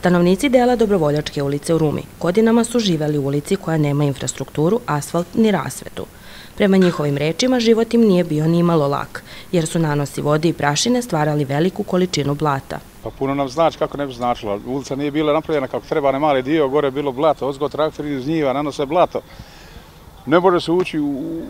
Stanovnici dela Dobrovoljačke ulice u Rumi godinama su živeli u ulici koja nema infrastrukturu, asfalt ni rasvetu. Prema njihovim rečima, život im nije bio ni malo lak, jer su nanosi vode i prašine stvarali veliku količinu blata. Pa puno nam znači kako ne bi značilo. Ulica nije bila napravljena kako treba, ne mali dio, gore je bilo blato, ozgo traktor iz njiva, nanose blato. Ne može se ući u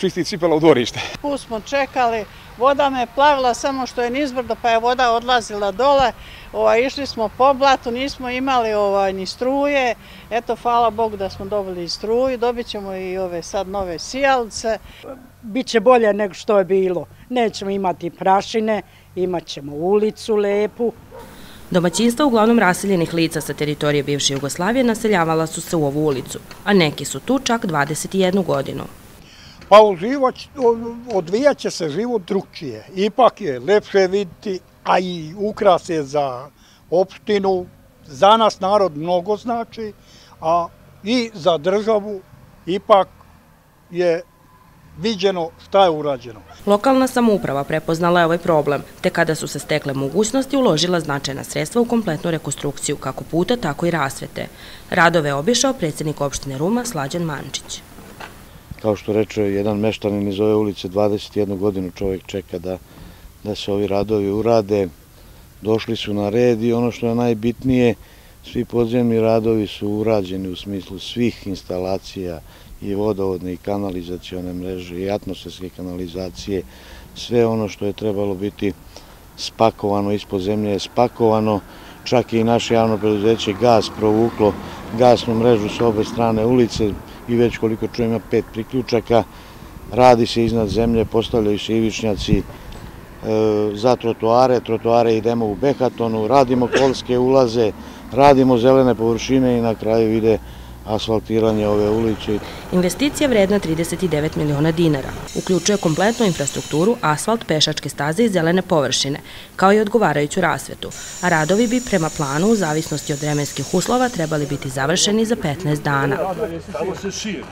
čisti cipela u dvorište. Tu smo čekali, voda me plavila samo što je nizbrdo, pa je voda odlazila dole. Ovaj, išli smo po blatu, nismo imali ovaj, ni struje. Eto, hvala Bogu da smo dobili struju, dobit ćemo i ove sad nove sijalce. Biće bolje nego što je bilo. Nećemo imati prašine, imat ćemo ulicu lepu. Domaćinstva uglavnom raseljenih lica sa teritorije bivše Jugoslavije naseljavala su se u ovu ulicu, a neki su tu čak 21 godinu. Pa odvijat će se život drugčije. Ipak je lepše vidjeti, a i ukras je za opštinu. Za nas narod mnogo znači, a i za državu ipak je viđeno šta je urađeno. Lokalna samouprava prepoznala je ovaj problem, te kada su se stekle mogućnosti uložila značajna sredstva u kompletnu rekonstrukciju kako puta, tako i rasvete. Radove obišao predsjednik opštine Ruma Slađan Mančić. Kao što reče jedan meštanin iz ove ulice, 21 godinu čovjek čeka da, da se ovi radovi urade. Došli su na red i ono što je najbitnije, svi podzemni radovi su urađeni u smislu svih instalacija i vodovodne i kanalizacione mreže i atmosferske kanalizacije. Sve ono što je trebalo biti spakovano ispod zemlje je spakovano. Čak i naše javno preduzeće gaz provuklo gasnu mrežu s obe strane ulice i već koliko čujem ima pet priključaka. Radi se iznad zemlje, postavljaju se ivičnjaci e, za trotoare, trotoare idemo u Behatonu, radimo kolske ulaze, radimo zelene površine i na kraju ide asfaltiranje ove ulice. Investicija vredna 39 miliona dinara. Uključuje kompletnu infrastrukturu, asfalt, pešačke staze i zelene površine, kao i odgovarajuću rasvetu. A radovi bi prema planu, u zavisnosti od vremenskih uslova, trebali biti završeni za 15 dana. Tamo se širi.